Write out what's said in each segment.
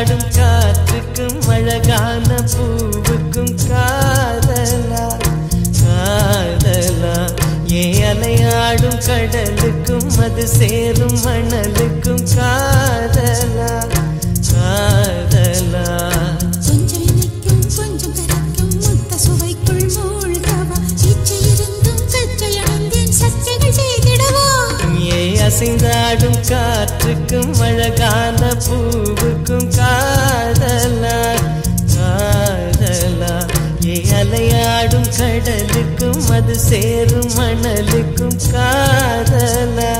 ஆடும் காற்றுக்கும் அழகான பூவுக்கும் காதலா காதலா. ஏ அலையாடும் கடலுக்கும் அது சேரும் மணலுக்கும் காதலா காதலா. அசைந்தாடும் கார் கண்ணுக்கும் அழகான பூவுக்கும் காதலா காதலா. ஏ அலையாடும் கடலுக்கும் அது சேரும் மணலுக்கும் காதலா.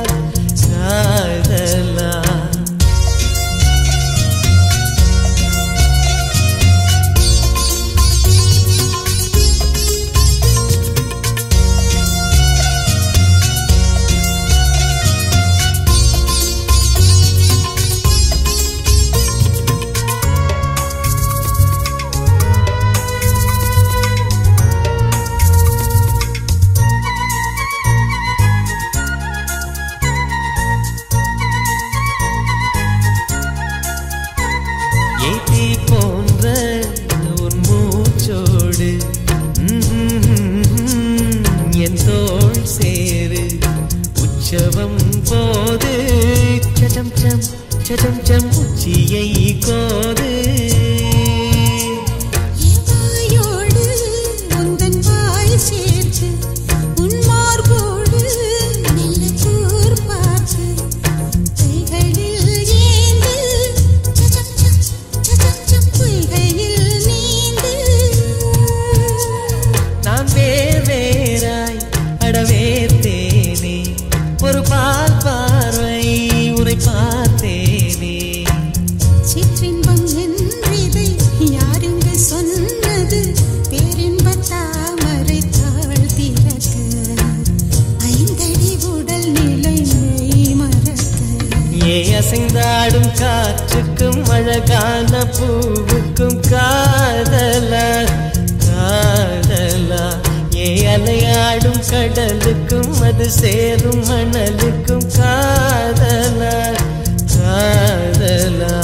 இசைந்தாடும் காற்றுக்கும் அழகான பூவுக்கும் காதலா காதலா. ஏ அலையாடும் கடலுக்கும் அது சேரும் மணலுக்கும் காதலா காதலா.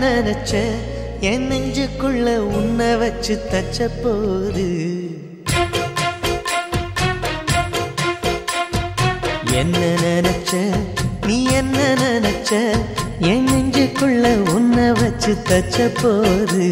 நினைச்ச என் நெஞ்சுக்குள்ள உன்னை வச்சு தச்ச போது என்ன நினைச்ச நீ என்ன நினைச்ச என் நெஞ்சுக்குள்ள உன்னை வச்சு தச்ச போது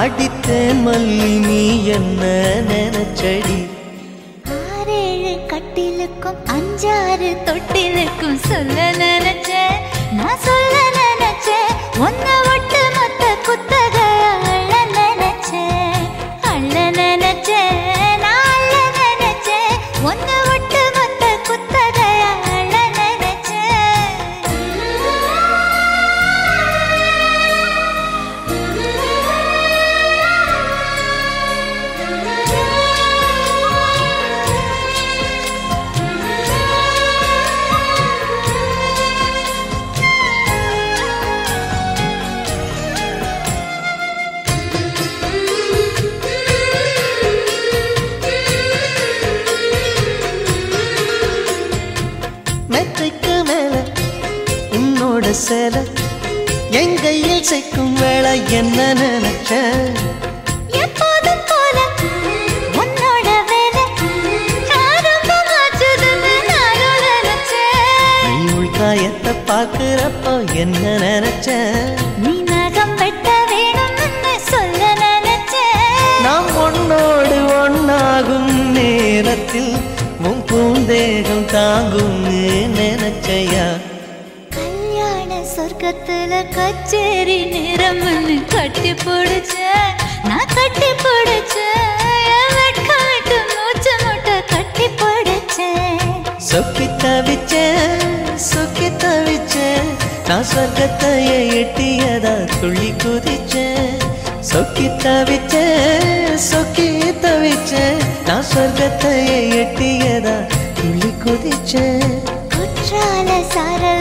அடித்தேன் மல்லி நீ என்ன நினைச்சடி? ஆறேழு கட்டிலுக்கும் அஞ்சாறு தொட்டிலுக்கும் சொல்ல நினைச்சேன். நான் சொல்ல நினைச்சேன். ஒன்ன ஒட்டு சேலை என் கையில் சேர்க்கும் வேலை என்ன நினைச்சேன் எப்போதும் போல உன்னோட வேலை நீ உள்காயத்தை பார்க்கிறப்போ என்ன நினைச்சேன் நீ நகம் வெட்ட வேணும்னு சொல்ல நினைச்சேன். நாம் ஒன்னோடு ஒன்னாகும் நேரத்தில் உன் பூந்தேகம் தாங்கும்னு நினைச்சையா? சொர்க்கத்துல கச்சேரி நிறம்னு கட்டி பிடிச்ச நான் கட்டி வெட்கம் விட்டு மூச்சு முட்டை கட்டி பிடிச்சேன் சொக்கி தவிச்சேன் சொக்கி தவிச்சேன் நான் சொர்க்கத்தையே எட்டியதா துள்ளி குதிச்சேன் சொக்கி தவிச்சேன் சொக்கி தவிச்சேன் நான் சொர்க்கத்தையே எட்டியதா துள்ளி குதிச்சேன் குற்றால சாரலது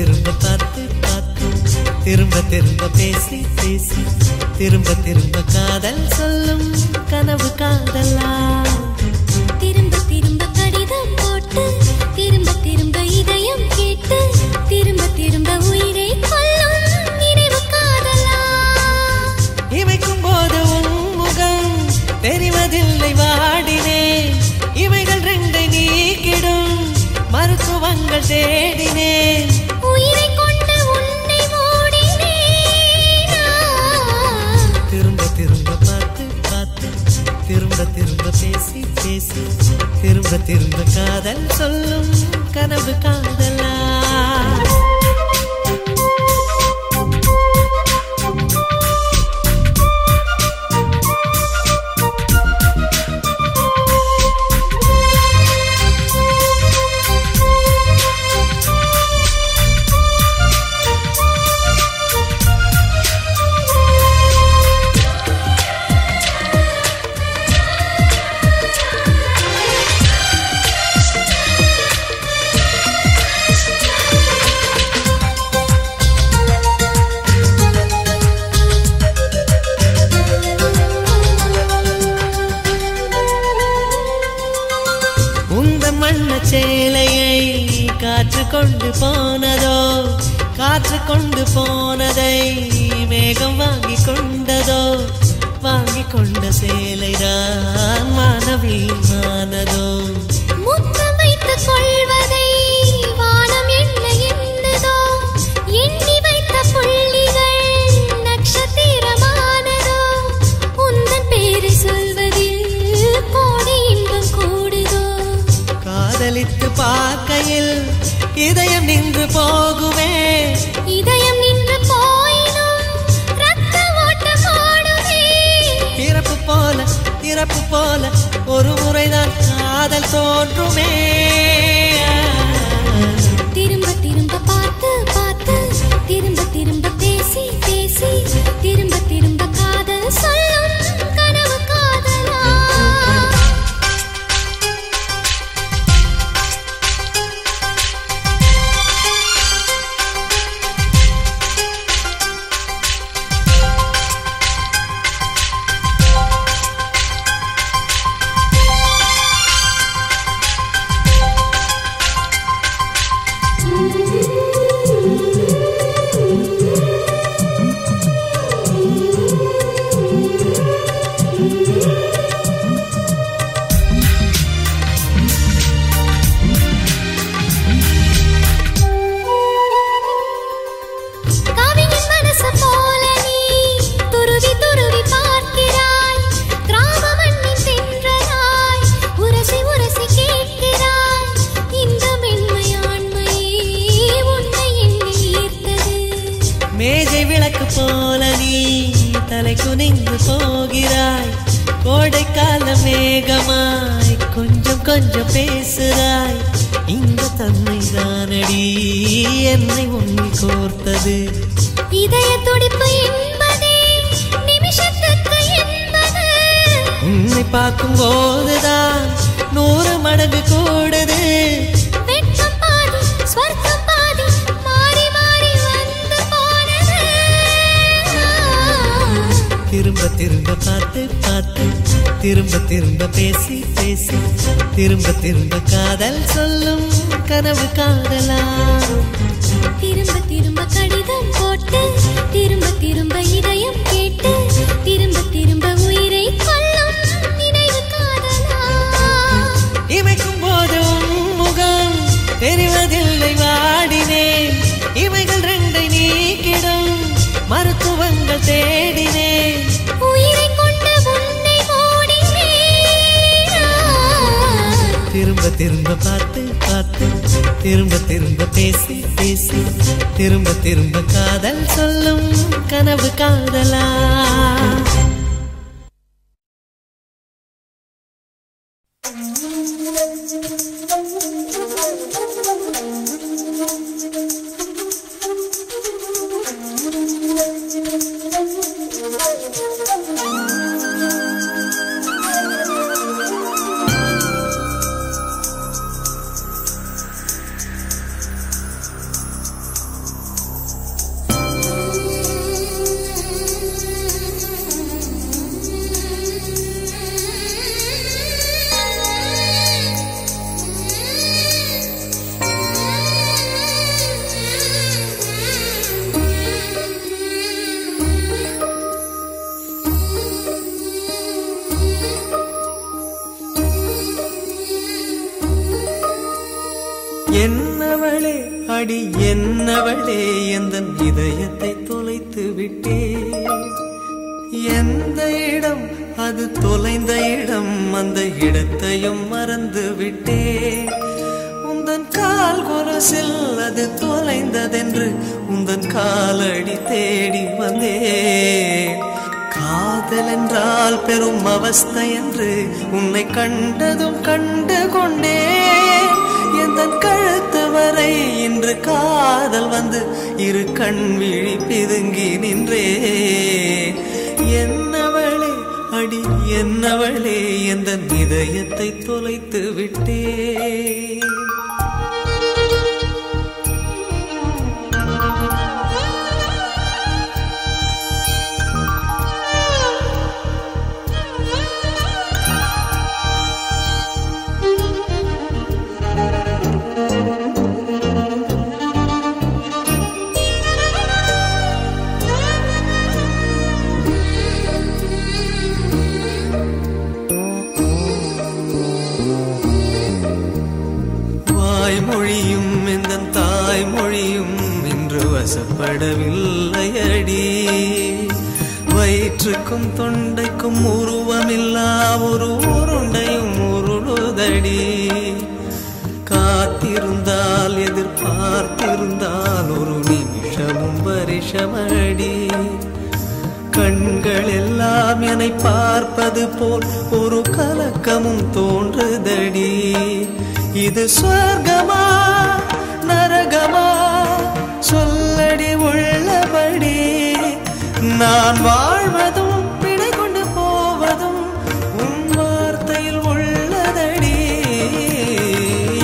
திரும்ப பார்த்து பார்த்து திரும்ப திரும்ப பேசி பேசி திரும்ப திரும்ப காதல் சொல்லும் கனவு காதலா. திரும்ப திரும்ப கடிதம் போட்டு திரும்ப திரும்ப இதயம் கேட்டு திரும்ப திரும்ப உயிரை கொல்லும் நினைவு காதலா. இமைக்கும் போது உன் முகம் தெரிவதில்லை வாடினே இவைகள் ரெண்டை நீக்கிடும் மருத்துவங்கள் தே திரும்ப காதல் சொல்லும் கனவு காணும் பிறப்பு போல ஒரு முறைதான் காதல் தோன்றுமே. திரும்ப திரும்ப பார்த்து பார்த்து திரும்ப திரும்ப பேசி பேசி திரும்ப Thank you. இது சொர்க்கமா? நரகமா? சொல்லடி உள்ளபடி. நான் வாழ்வதும் பிணை கொண்டு போவதும் உன் வார்த்தையில் உள்ளதடி.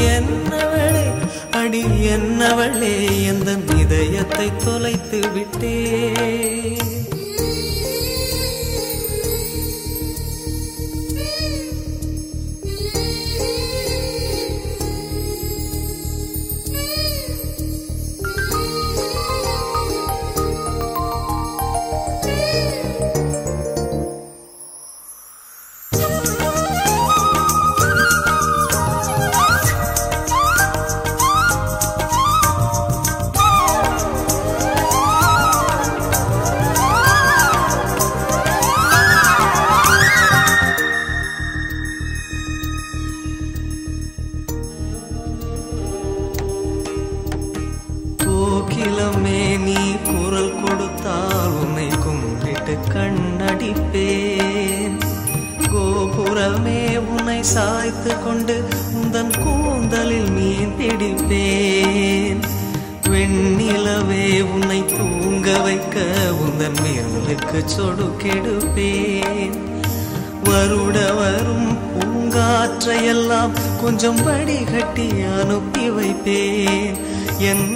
என்னவளே அடி என்னவளே எந்த இதயத்தை தொலைத்து விட்டே? கொஞ்சம் வடிகட்டி அனுப்பி வைப்பேன். என்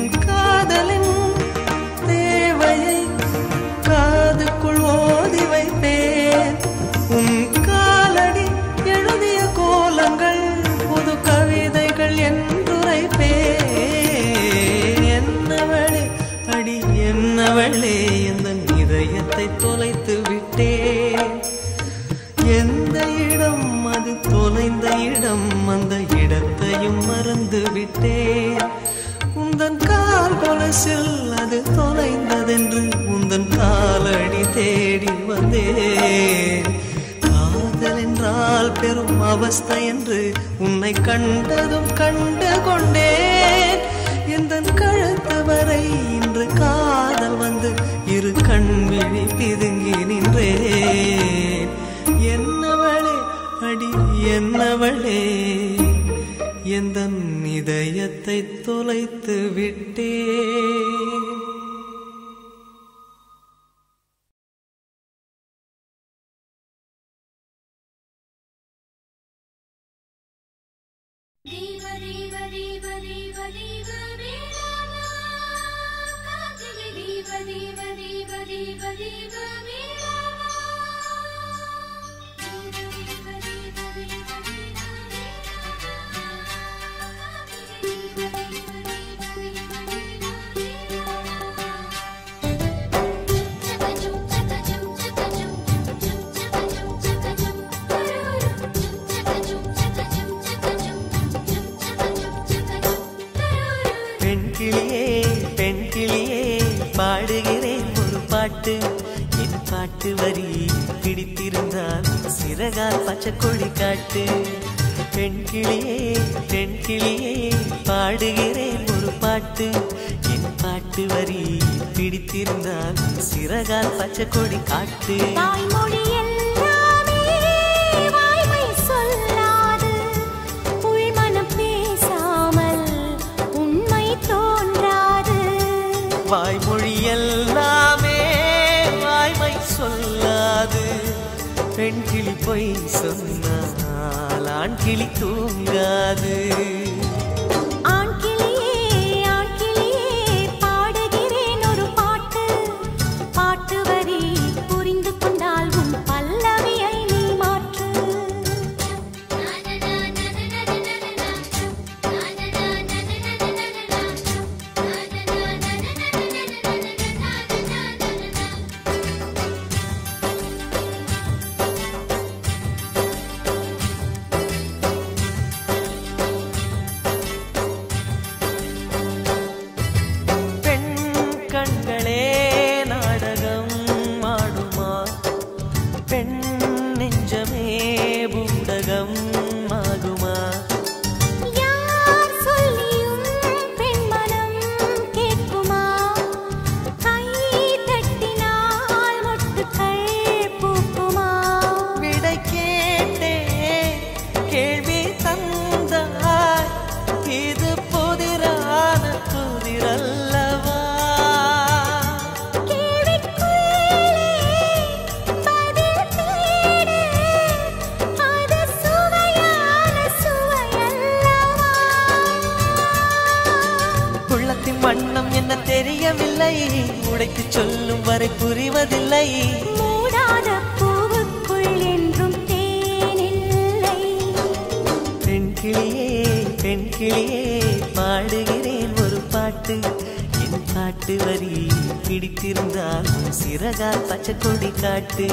वदेव वद भावे मे वदेव वदेव वदेव वदी भावे பாட்டு வரி பிடித்திருந்தால் சிறகால் பச்சை கொடி காட்டு. பெண் கிளியே பெண் கிளியே பாடுகிறேன் ஒரு பாட்டு. என் பாட்டு வரி பிடித்திருந்தால் சிறகால் பச்சை கொடி காட்டு தாய்மொழியில் பொய் சொன்னால் ஆண் கிளி தூங்காது. காட்டு வரி பிடித்திருந்தால் சிறகால் பச்சை கொடி காட்டு.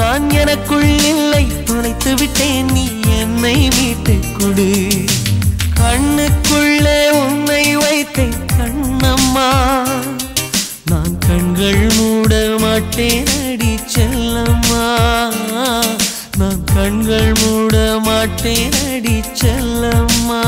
நான் எனக்குள் இல்லை. துளைத்து விட்டேன். நீ என்னை மீட்டு கொடு. கண்ணுக்குள்ளே உன்னை வைத்தேன். கண்ணம்மா நான் கண்கள் மூட மாட்டேன். அடி செல்லம்மா நான் கண்கள் மூட மாட்டேன். அடி செல்லம்மா.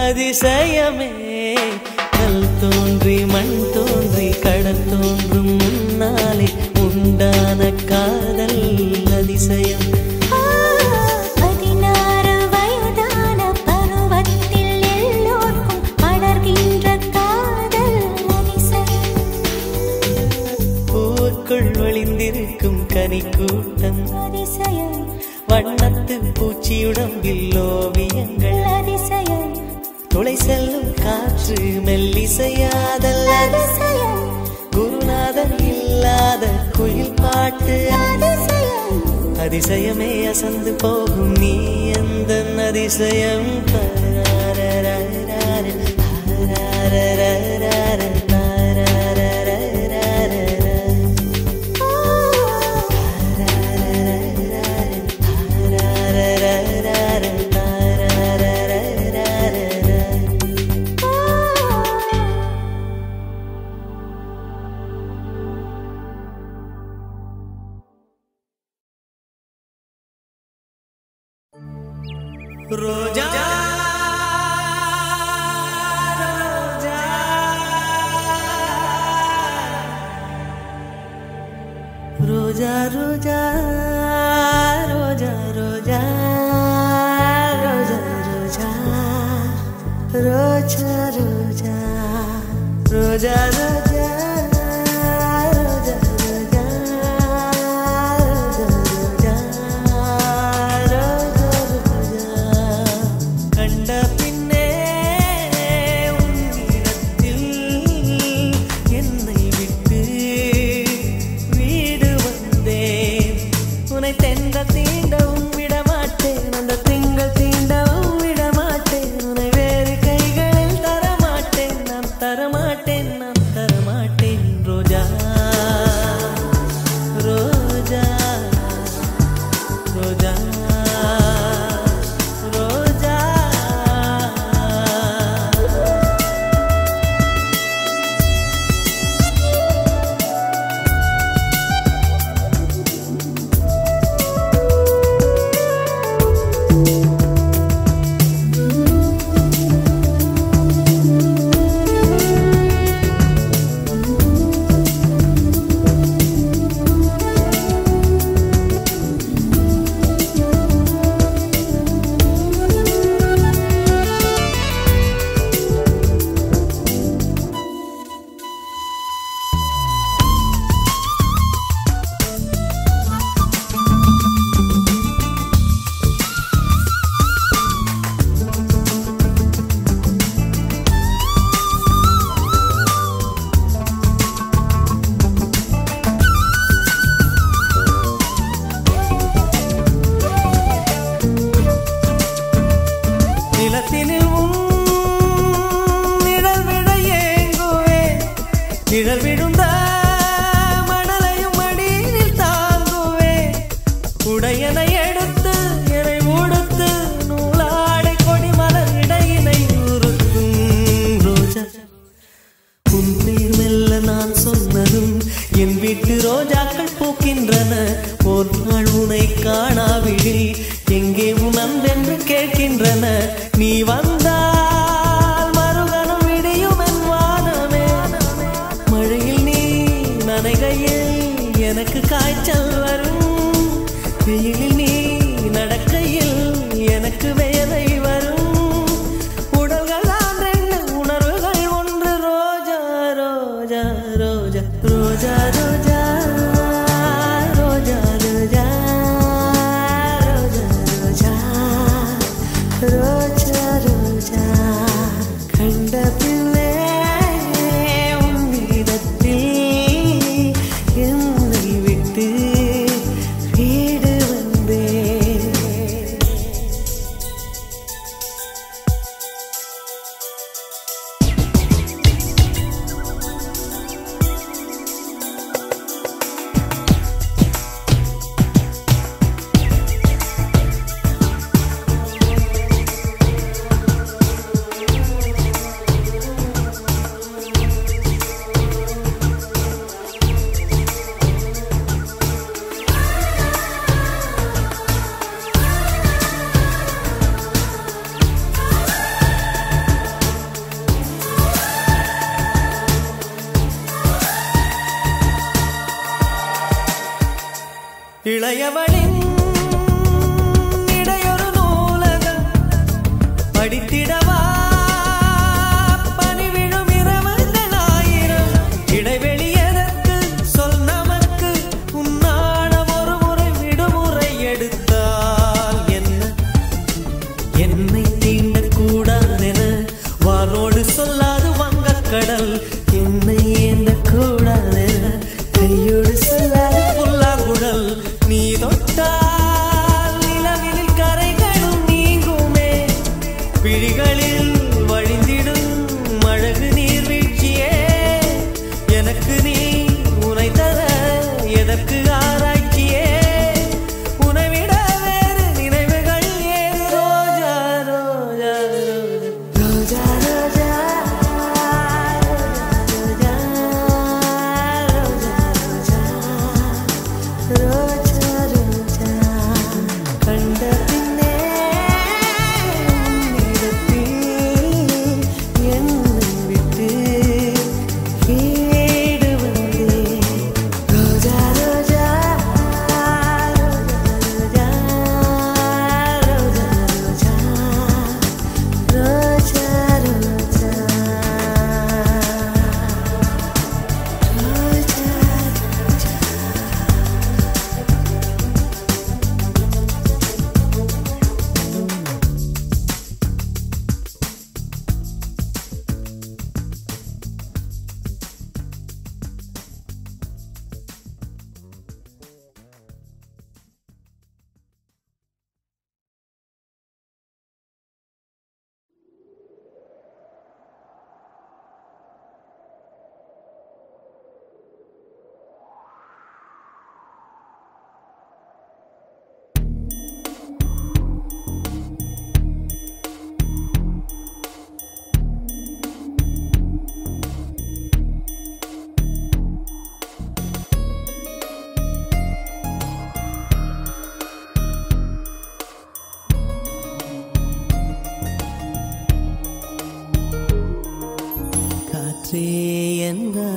அதிசயமே பார்த்து அதிசயமே அசந்து போகும் நீ எந்த அதிசயம் பராரரரர,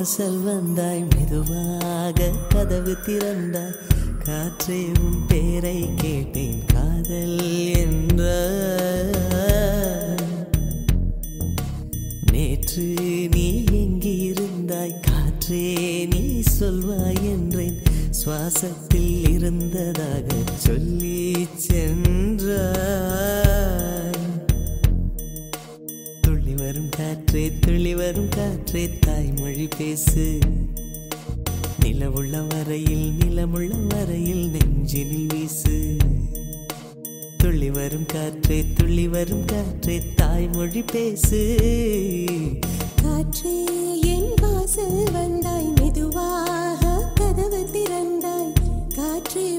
வாசல் வந்தாய் மெதுவாக கதவு திறந்தாய் காற்றே உன் பேரை கேட்டேன் காதல் என்ற. நேற்று நீ எங்கிருந்தாய் காற்றே நீ சொல்வாய் என்றேன். சுவாசத்தில் இருந்ததாக சொல்லி சென்ற காற்றே துளி வரும் காற்றே தாய்மொழி பேசு. நிலவுள்ள வரையில் நிலமுள்ள வரையில் நெஞ்சினில் வீசு. துள்ளி வரும் காற்றே துள்ளி வரும் காற்றே தாய்மொழி பேசு. காற்றே என் வாசல் வந்தாய் மெதுவாக கதவு திறந்தாய். காற்றே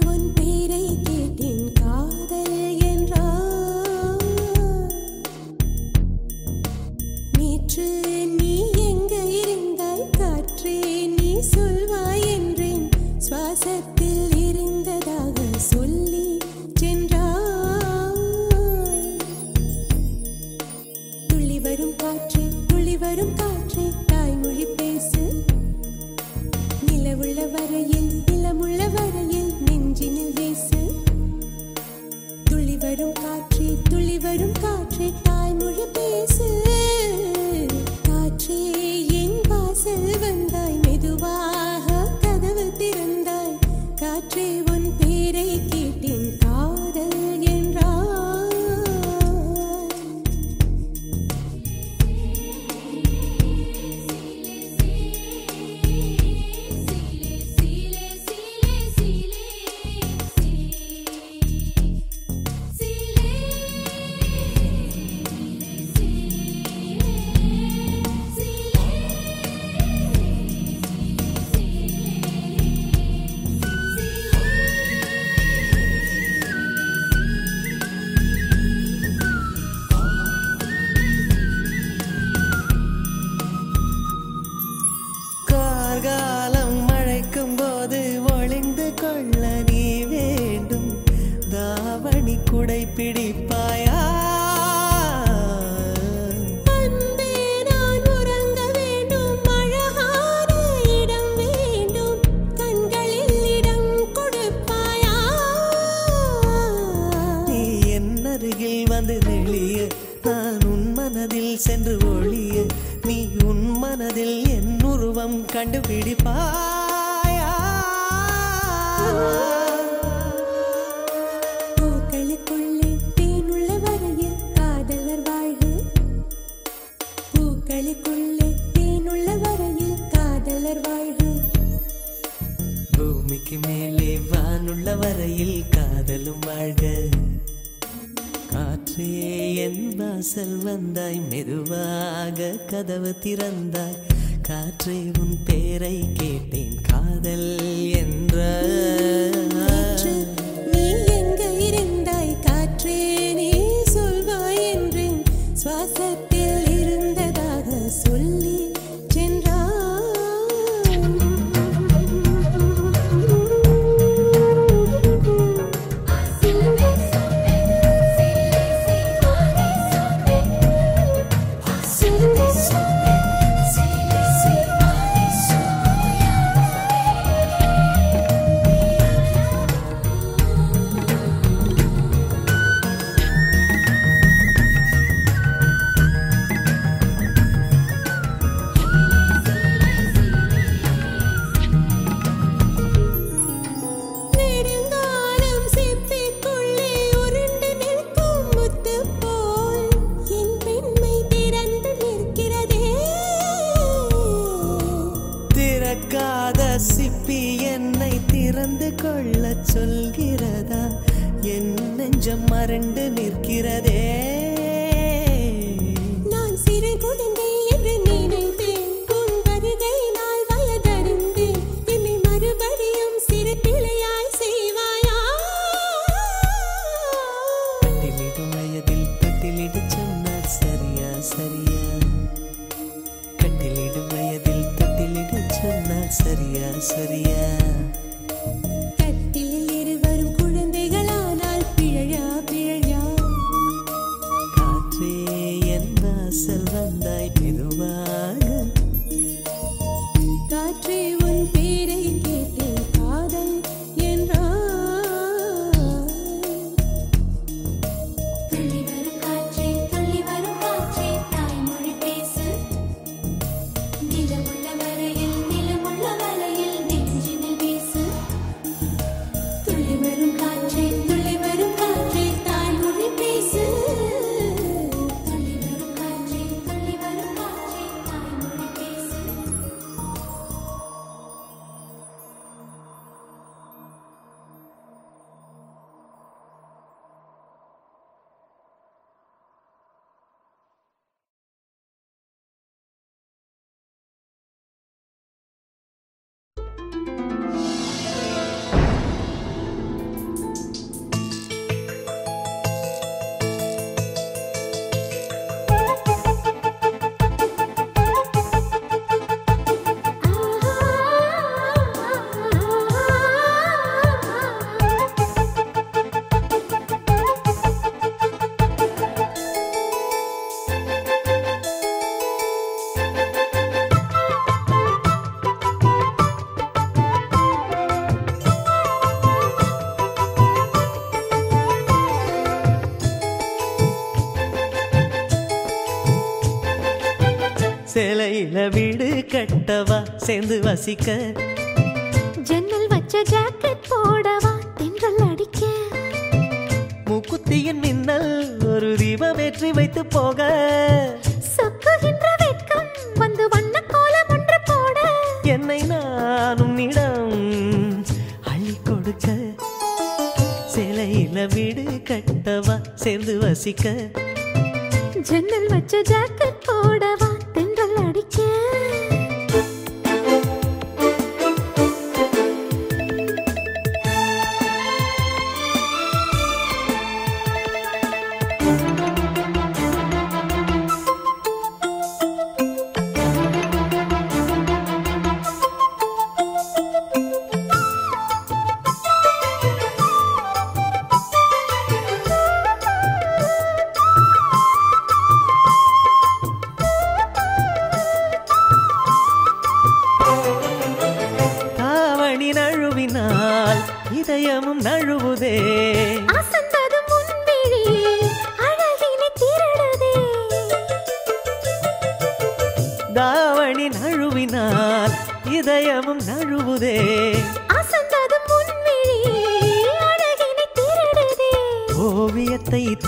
கட்டவா சேர்ந்து வசிக்க. ஜன்னல் வச்ச ஜாக்கெட் போடவா தென்றல் அடிக்க. மூக்குத்தியின் மின்னல் ஒரு தீபம் ஏற்றி வைத்து போக. சொக்குகின்ற வெட்கம் வந்து வண்ண கோலம் ஒன்று போட. என்னை நானும் இடம் அள்ளி கொடுக்க. சிலையில வீடு கட்டவா சேர்ந்து வசிக்க.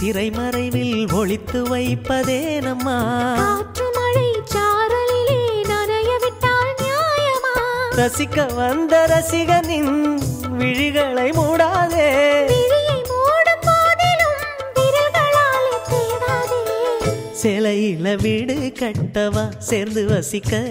திரை மறைவில் ஒழித்து வைப்பதே நம்மா? ரசிக்க வந்த ரசிகனின் விழிகளை மூடாதே. சிலையில வீடு கட்டவா? சேர்ந்து வசிக்க.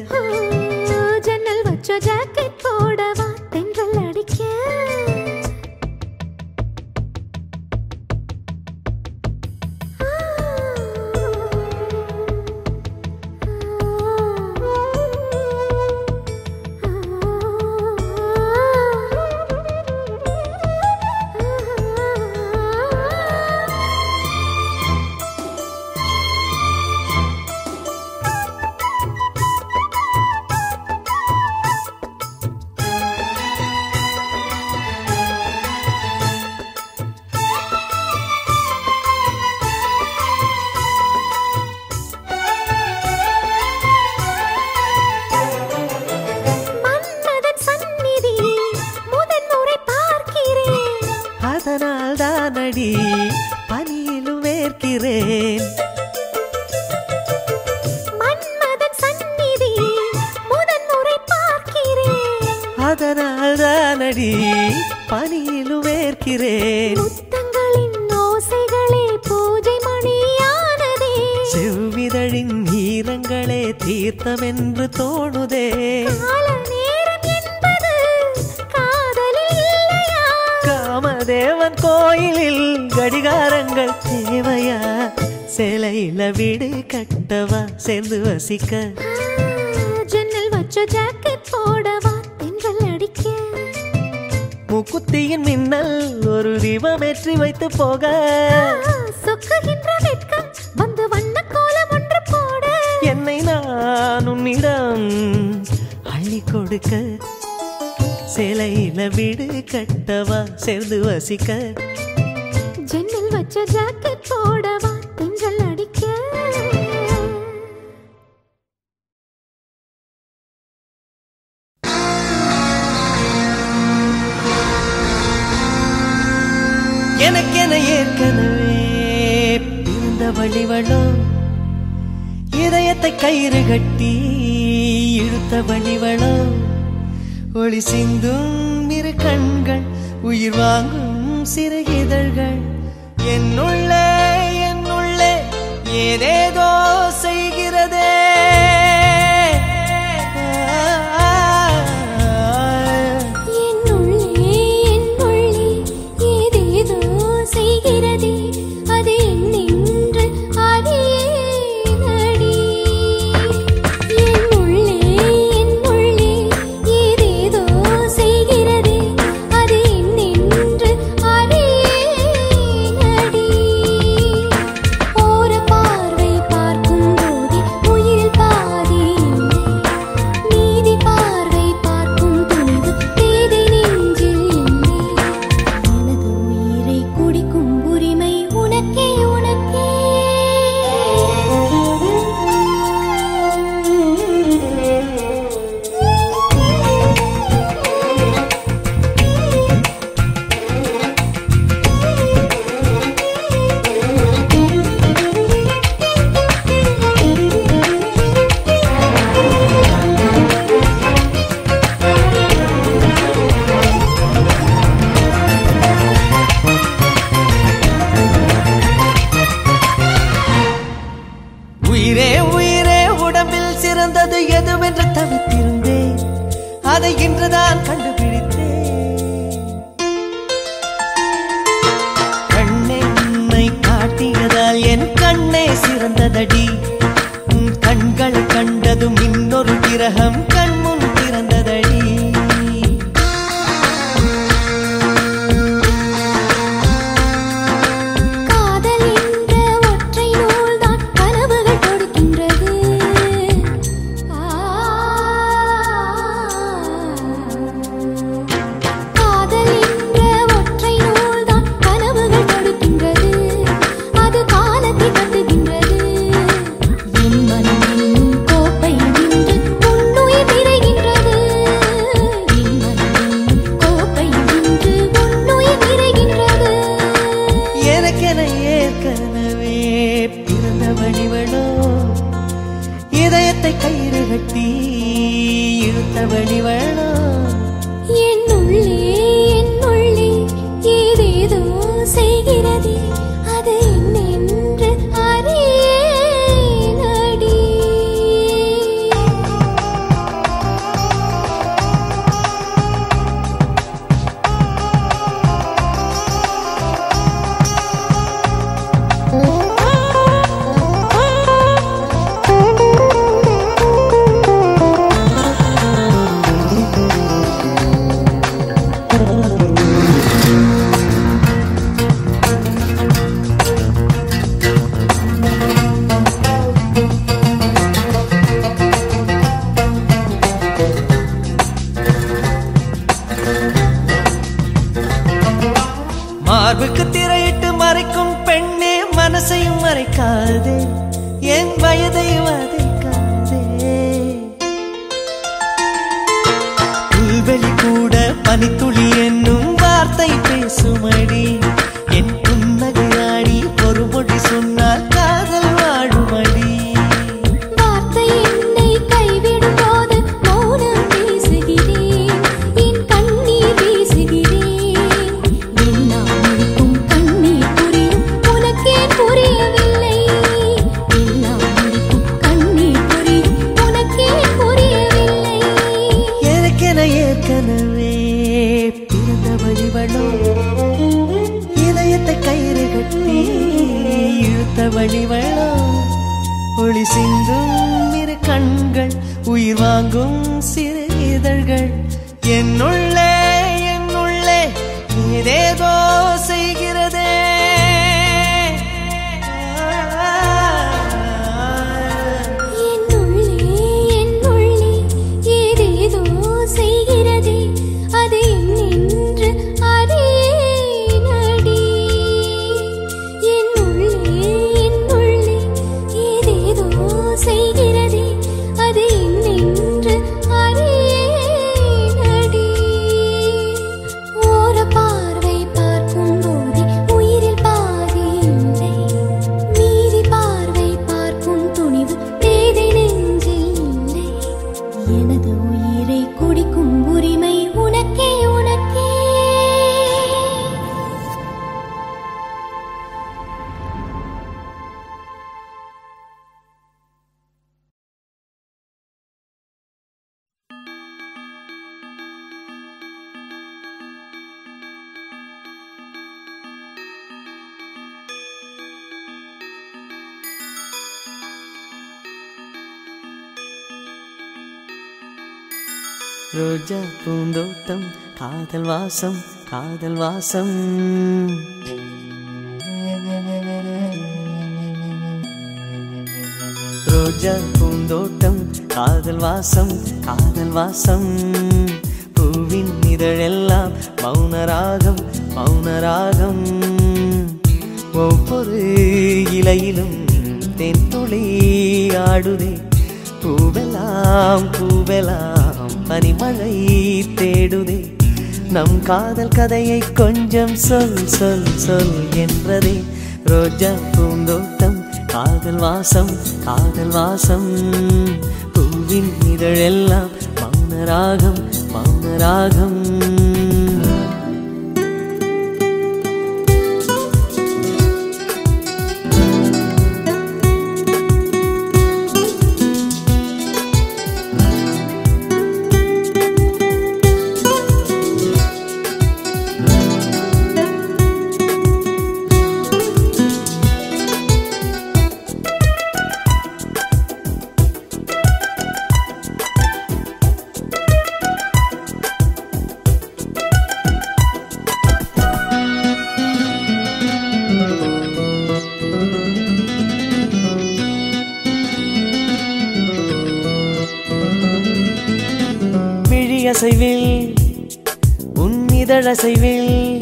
ரசிக்க ஜன்னல் வச்ச ஜாக்கெட் போடவா? தென்றல் அடிக்க. முக்குத்தியின் மின்னல் ஒரு தீபம் ஏற்றி வைத்து போக. சொக்குகின்ற வெட்கம் வந்து வண்ண கோலம் ஒன்று போட. என்னை நான் உன்னிடம் அள்ளி கொடுக்க. சிலையில வீடு கட்டவா? சேர்ந்து வசிக்க. ஜன்னல் வச்ச ஜாக்கெட் போடவா? கயிறு கட்டி இழுத்த பணிவளோ ஒளி சிந்தும் இரு கண்கள் உயிர் வாங்கும் சிறு இதழ்கள். என்னுள்ளே என்னுள்ளே ஏதேதோ ரோஜா பூந்தோட்டம் காதல் வாசம் காதல் வாசம். ரோஜா பூந்தோட்டம் காதல் வாசம் காதல் வாசம். பூவின் இதழெல்லாம் மௌனராகம் மௌனராகம். ஒவ்வொரு இலையிலும் தென் துளி ஆடுதே. பூவெல்லாம் பூவெல்லாம் பனிமழை தேடுதே. நம் காதல் கதையை கொஞ்சம் சொல் சொல் சொல் என்றதே. ரோஜா பூந்தோட்டம் காதல் வாசம் காதல் வாசம். பூவின் இதழெல்லாம் மௌனராகம் மௌனராகம் இசைவில்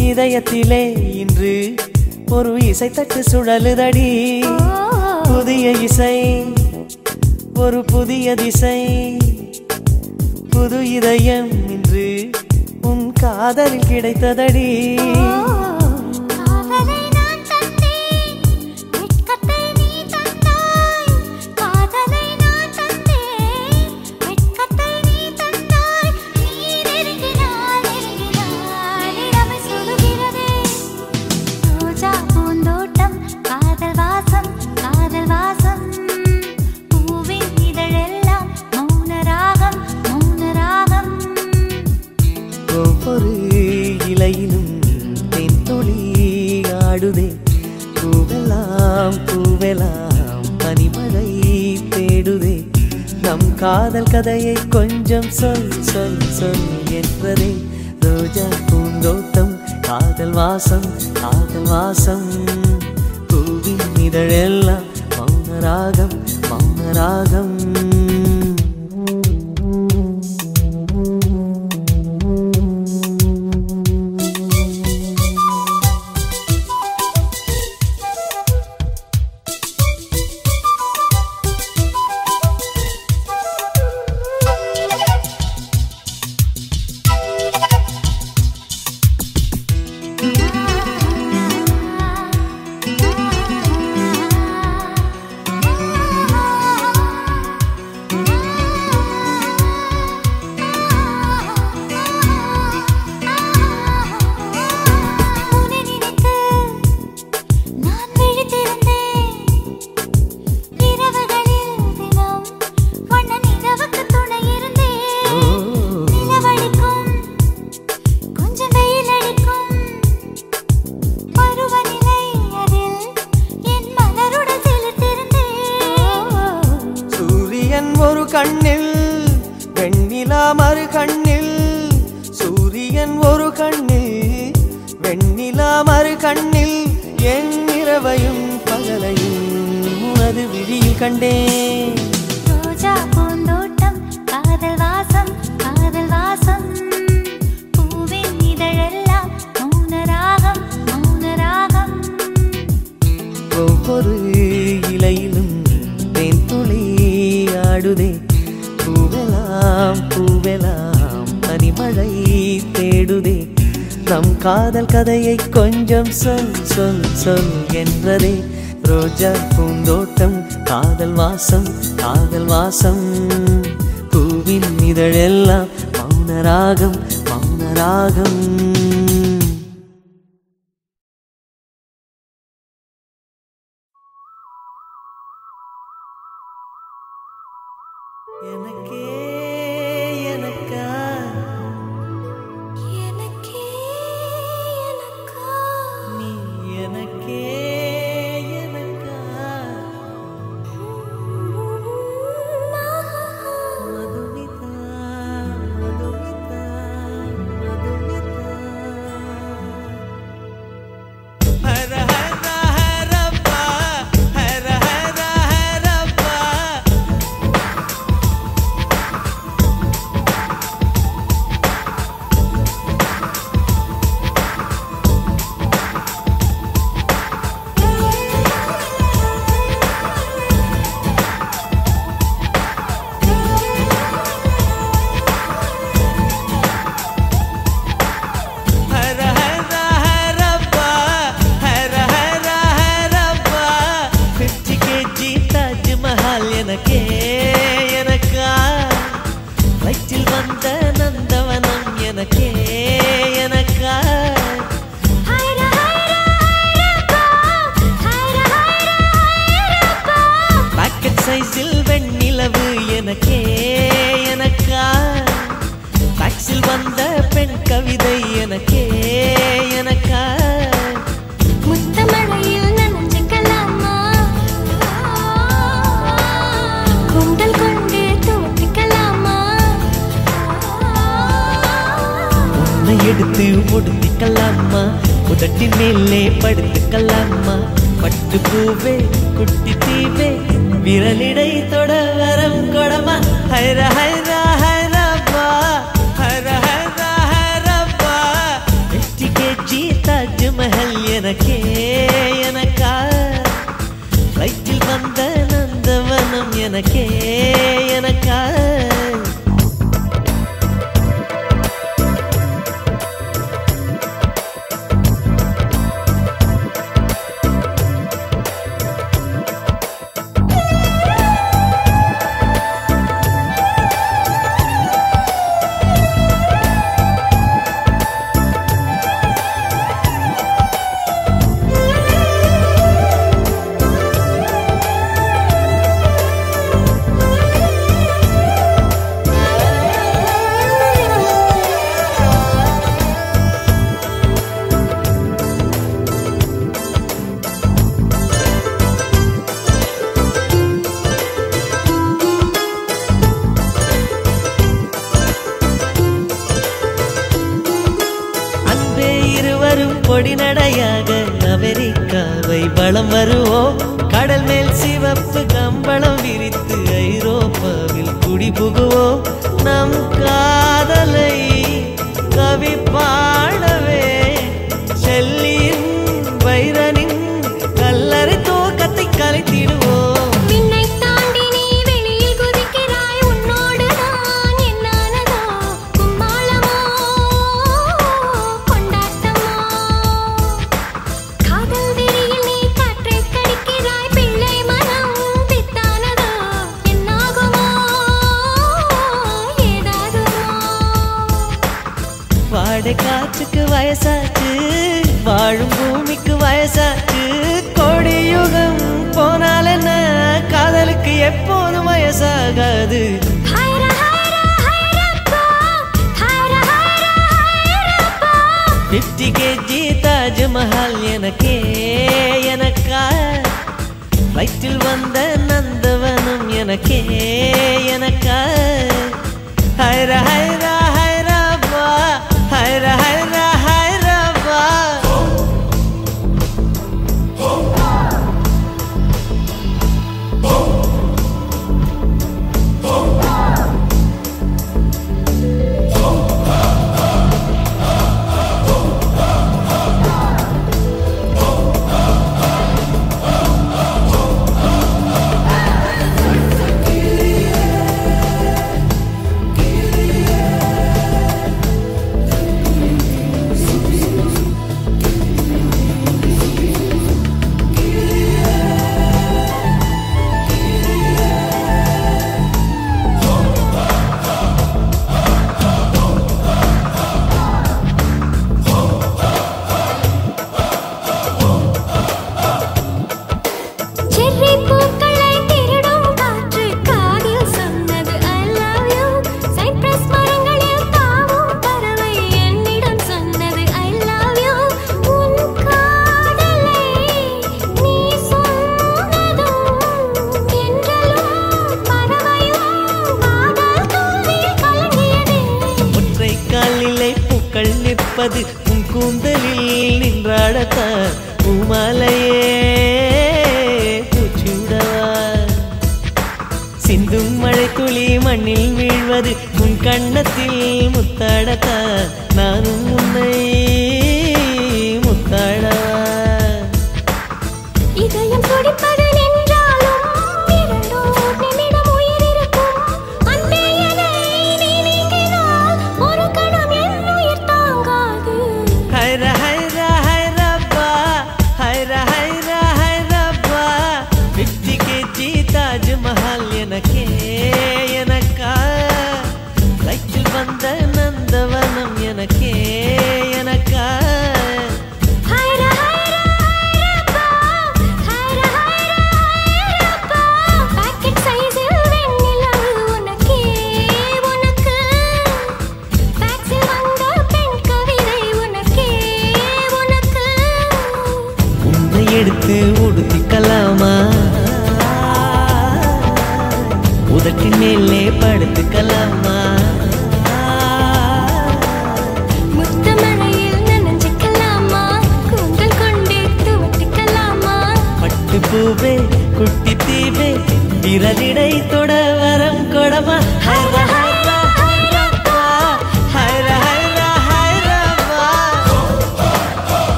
இதயத்திலே இன்று ஒரு இசைத்தட்டு சுழலுதடி. புதிய இசை ஒரு புதிய திசை. புது இதயம் இன்று உன் காதலில் கிடைத்ததடி. கொஞ்சம் சொல் சொல் சொல் என்பதே ரோஜா பூங்கோத்தம் காதல் வாசம் காதல் வாசம். நடுவே. பூவெலாம் பூவெலாம் பனிமழை தேடுதே. நம் காதல் கதையை கொஞ்சம் சொல் சொல் சொல் என்றதே. ரோஜா பூந்தோட்டம் காதல் வாசம் காதல் வாசம். பூவின் இதழெல்லாம் மௌனராகம் மௌனராகம்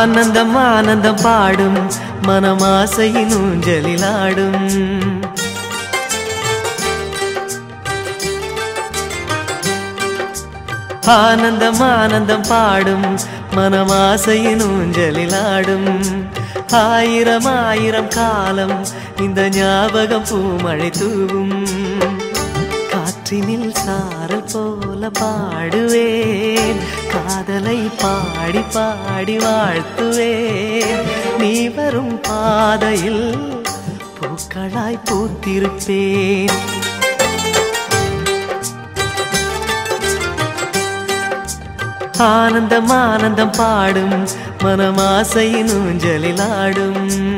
ஆனந்தம் ஆனந்தம் பாடும் மனமாசையின் ஊஞ்சலிலாடும் ஆனந்தம் ஆனந்தம் பாடும் மனமாசையின் ஊஞ்சலிலாடும் ஆயிரம் ஆயிரம் காலம் இந்த ஞாபகம் பூமழை தூவும். காற்றினில் சாரல் போல பாடுவேன். காதலை பாடி பாடி வாழ்த்துவே. நீ வரும் பாதையில் பூக்களாய் பூத்திருப்பேன். ஆனந்தம் ஆனந்தம் பாடும் மனமாசையின் ஊஞ்சலில் ஆடும்.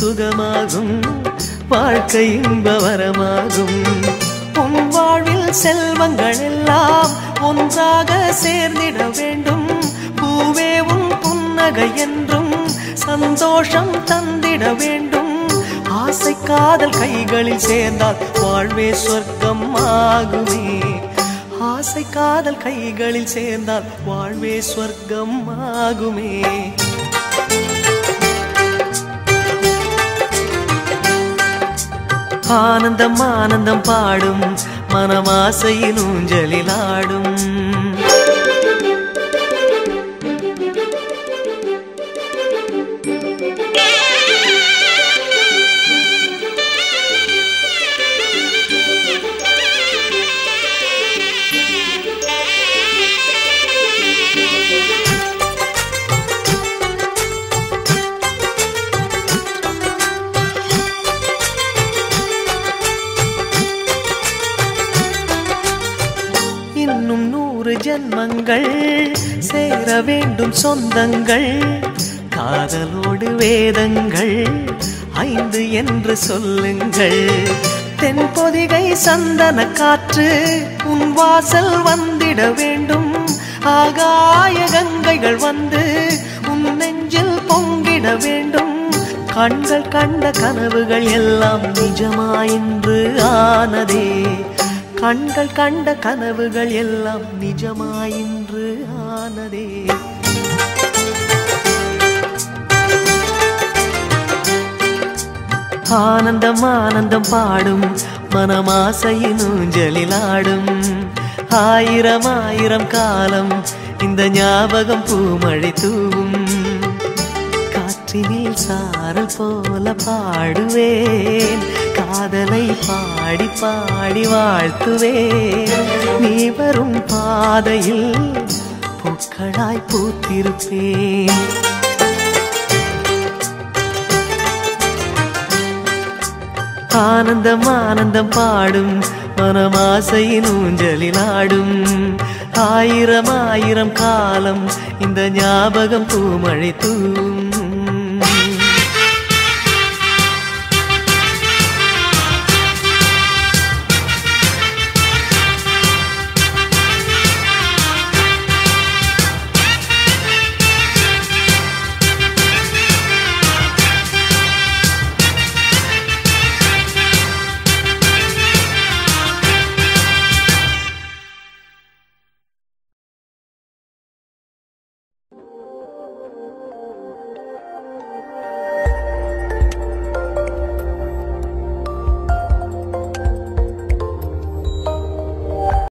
சுகமாகும் வாழ்க்கை இன்பவரமாகும் உன் வாழ்வில் செல்வங்கள் எல்லாம் ஒன்றாக சேர்ந்திட வேண்டும். பூவே உன் புன்னகை என்றும் சந்தோஷம் தந்திட வேண்டும். ஆசை காதல் கைகளில் சேர்ந்தால் வாழ்வே சொர்க்கம் ஆகுமே ஆசை காதல் கைகளில் சேர்ந்தால் வாழ்வே சொர்க்கம் ஆகுமே ஆனந்தம் ஆனந்தம் பாடும் மனமாசையின் ஊஞ்சலில் ஆடும். வேண்டும் சொந்தங்கள் காதலோடு வேதங்கள் ஐந்து என்று சொல்லுங்கள். தென்பொதிகை சந்தன காற்று உன் வாசல் வந்திட வேண்டும். ஆகாய கங்கைகள் வந்து உன் நெஞ்சில் பொங்கிட வேண்டும். கண்கள் கண்ட கனவுகள் எல்லாம் நிஜமாயின்று ஆனதே. கண்கள் கண்ட கனவுகள் எல்லாம் நிஜமாயின்று ஆனதே. ஆனந்தம் ஆனந்தம் பாடும் மனமாசையின் ஊஞ்சலில் ஆயிரம் ஆயிரம் காலம் இந்த ஞாபகம் பூமழை தூவும். காற்றினில் சாரல் போல பாடுவேன் காதலை பாடி பாடி வாழ்த்துவேன். நீ வரும் பாதையில் பூக்களாய் பூத்திருப்பேன். ஆனந்தம் ஆனந்தம் பாடும் மனமாசையின் ஊஞ்சலில் ஆடும். ஆயிரம் ஆயிரம் காலம் இந்த ஞாபகம் பூமழை தூவும்.